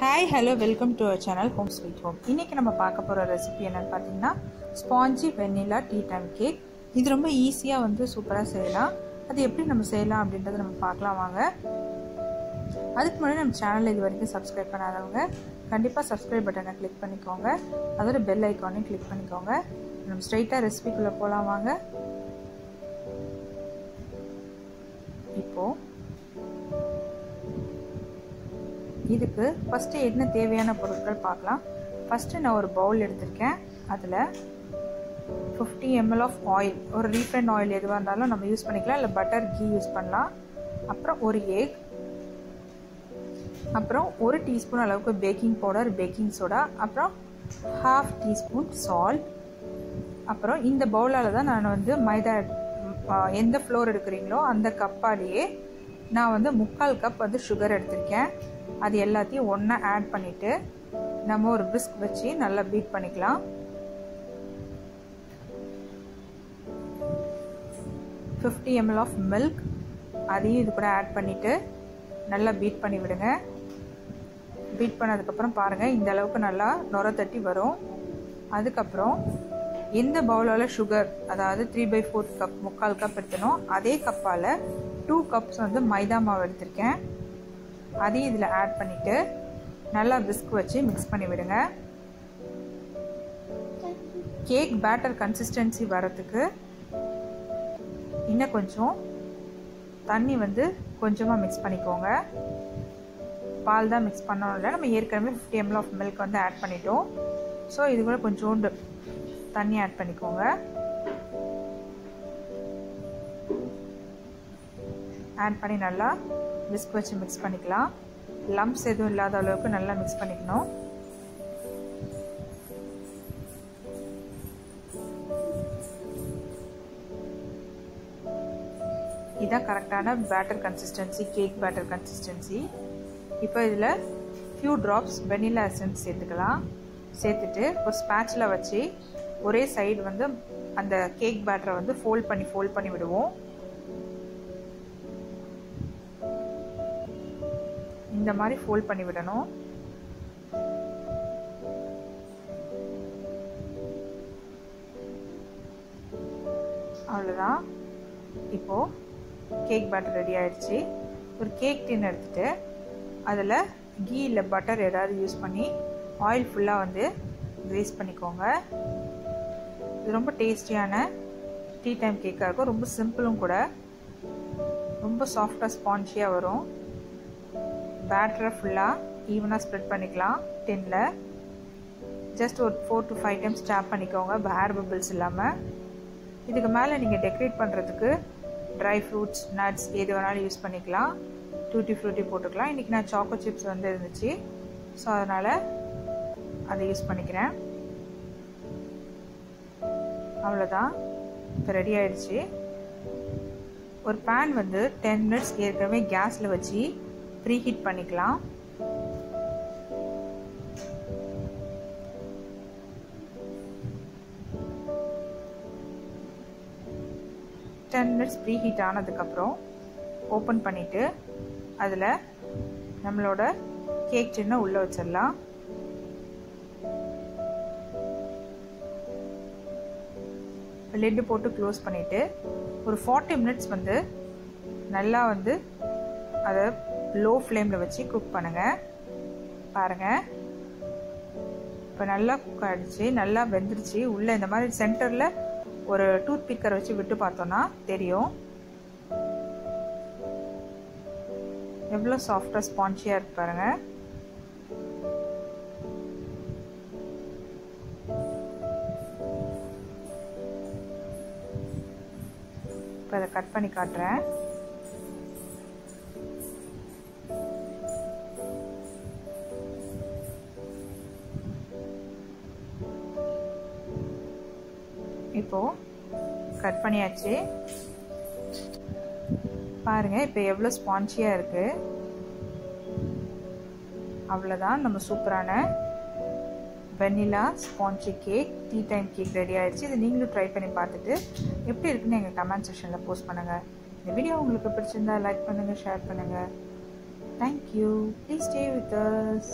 Hi hello welcome to our channel home sweet home இன்றைக்கி நம்ம பார்க்க போகிற ரெசிபி என்னென்னு பார்த்தீங்கன்னா spongy vanilla tea time cake இது ரொம்ப ஈஸியாக வந்து சூப்பராக செய்யலாம். அது எப்படி நம்ம செய்யலாம் அப்படின்றத நம்ம பார்க்கலாம் வாங்க. அதுக்கு முன்னாடி நம்ம சேனலில் இது வரைக்கும் சப்ஸ்கிரைப் பண்ணாதவங்க கண்டிப்பாக சப்ஸ்கிரைப் பட்டனை கிளிக் பண்ணிக்கோங்க. அதோட பெல் ஐக்கானையும் கிளிக் பண்ணிக்கோங்க. நம்ம ஸ்ட்ரைட்டாக ரெசிபிக்குள்ளே போகலாம் வாங்க. இப்போது இதுக்கு ஃபஸ்ட்டு என்ன தேவையான பொருட்கள் பார்க்கலாம். ஃபஸ்ட்டு நான் ஒரு பவுல் எடுத்திருக்கேன். அதில் ஃபிஃப்டி எம்எல் ஆஃப் ஆயில் ஒரு ரீஃபைண்ட் ஆயில் எதுவாக இருந்தாலும் நம்ம யூஸ் பண்ணிக்கலாம். இல்லை பட்டர் கீ யூஸ் பண்ணலாம். அப்புறம் ஒரு எக் அப்புறம் ஒரு டீஸ்பூன் அளவுக்கு பேக்கிங் பவுடர் பேக்கிங் சோடா அப்புறம் ஹாஃப் டீஸ்பூன் சால்ட் அப்புறம் இந்த பவுலால் தான் நான் வந்து மைதா எந்த ஃப்ளோர் எடுக்கிறீங்களோ அந்த கப்பாலேயே நான் வந்து முக்கால் கப் வந்து சுகர் எடுத்திருக்கேன். அது எல்லாத்தையும் ஒன்றா ஆட் பண்ணிவிட்டு நம்ம ஒரு பிஸ்க் வச்சு நல்லா பீட் பண்ணிக்கலாம். ஃபிஃப்டி எம்எல் ஆஃப் மில்க் அதையும் இது கூட ஆட் பண்ணிவிட்டு நல்லா பீட் பண்ணி விடுங்க. பீட் பண்ணதுக்கப்புறம் பாருங்கள் இந்த அளவுக்கு நல்லா நுர தட்டி வரும். அதுக்கப்புறம் எந்த பவுலால் சுகர் அதாவது த்ரீ பை ஃபோர்த் கப் முக்கால் கப் எடுத்தனோ அதே கப்பால் டூ கப்ஸ் வந்து மைதா மாவு எடுத்திருக்கேன். அதையும் இதில் ஆட் பண்ணிவிட்டு நல்லா விஸ்க் வச்சு மிக்ஸ் பண்ணி விடுங்க. கேக் பேட்டர் கன்சிஸ்டன்சி வரத்துக்கு இன்னும் கொஞ்சம் தண்ணி வந்து கொஞ்சமாக மிக்ஸ் பண்ணிக்கோங்க. பால் தான் மிக்ஸ் பண்ணணும் இல்லை நம்ம ஏற்கனவே ஃபிஃப்டி எம்எல் ஆஃப் மில்க் வந்து ஆட் பண்ணிட்டோம். ஸோ இது கூட கொஞ்சோண்டு தண்ணி ஆட் பண்ணிக்கோங்க. ஆட் பண்ணி நல்லா விஸ்க் வச்சு மிக்ஸ் பண்ணிக்கலாம். லம்ப்ஸ் எதுவும் இல்லாத அளவுக்கு நல்லா மிக்ஸ் பண்ணிக்கணும். இதுதான் கரெக்டான batter consistency cake batter consistency இப்போ இதில் ஃபியூ ட்ராப்ஸ் வெனிலா எசன்ஸ் சேர்த்துக்கலாம். சேர்த்துட்டு ஒரு ஸ்பேச்சில் வச்சு ஒரே சைடு வந்து அந்த கேக் பேட்டரை வந்து ஃபோல்ட் பண்ணி ஃபோல்ட் பண்ணி விடுவோம். இந்த மாதிரி ஃபோல்ட் பண்ணி விடணும். அவ்வளோதான் இப்போது கேக் பேட்டர் ரெடி ஆயிடுச்சு. ஒரு கேக் டின் எடுத்துட்டு அதில் கீ இல்லை பட்டர் ஏதாவது யூஸ் பண்ணி ஆயில் ஃபுல்லாக வந்து கிரேஸ் பண்ணிக்கோங்க. இது ரொம்ப டேஸ்டியான டீ டைம் கேக்காக இருக்கும். ரொம்ப சிம்பிளும் கூட. ரொம்ப சாஃப்டாக ஸ்பான்ஜியாக வரும். பேட்டரை ஃபுல்லாக ஈவனாக ஸ்ப்ரெட் பண்ணிக்கலாம். டென்னில் ஜஸ்ட் ஒரு four to five times tap பண்ணிக்கோங்க ஹேர் பபிள்ஸ் இல்லாமல் இதுக்கு மேலே நீங்கள் டெக்கரேட் பண்ணுறதுக்கு ட்ரை ஃப்ரூட்ஸ் நட்ஸ் எது வேணாலும் யூஸ் பண்ணிக்கலாம். டூட்டி ஃப்ரூட்டி போட்டுக்கலாம். இன்றைக்கி நான் சாக்கோ சிப்ஸ் வந்து இருந்துச்சு. ஸோ அதனால் அதை யூஸ் பண்ணிக்கிறேன். அவ்வளோதான் இப்போ ரெடி ஆயிடுச்சு. ஒரு பேன் வந்து டென் மினிட்ஸ் ஏற்கனவே கேஸில் வச்சு ப்ரீ ஹீட் பண்ணிக்கலாம். டென் மினிட்ஸ் ப்ரீ ஹீட் ஆனதுக்கப்புறம் ஓப்பன் பண்ணிவிட்டு அதில் நம்மளோட கேக் சின்ன உள்ளே வச்சிடலாம். லிட்டு போட்டு க்ளோஸ் பண்ணிவிட்டு ஒரு ஃபார்ட்டி மினிட்ஸ் வந்து நல்லா வந்து அதை லோ ஃப்ளேமில் வச்சு குக் பண்ணுங்கள் பாருங்கள் இப்போ நல்லா குக் ஆகிடுச்சு நல்லா வெந்துடுச்சு உள்ளே இந்த மாதிரி சென்டரில் ஒரு டூத் பிக்கர் வச்சு விட்டு பார்த்தோன்னா தெரியும். எவ்வளோ சாஃப்டாக ஸ்பான்ஜியாக இருக்கு பாருங்க. இப்போ அதை கட் பண்ணி காட்டுறேன். இப்போது கட் பண்ணியாச்சு. பாருங்கள் இப்போ எவ்வளோ ஸ்பான்ஜியாக இருக்குது அவ்வளோதான் நம்ம சூப்பரான vanilla spongy cake tea time cake ready ஆயிடுச்சு. இது நீங்களும் ட்ரை பண்ணி பார்த்துட்டு எப்படி இருக்குன்னு எங்கள் கமெண்ட் செக்ஷனில் போஸ்ட் பண்ணுங்கள் இந்த வீடியோ உங்களுக்கு பிடிச்சிருந்தா லைக் பண்ணுங்கள் ஷேர் பண்ணுங்கள் thank you please stay with us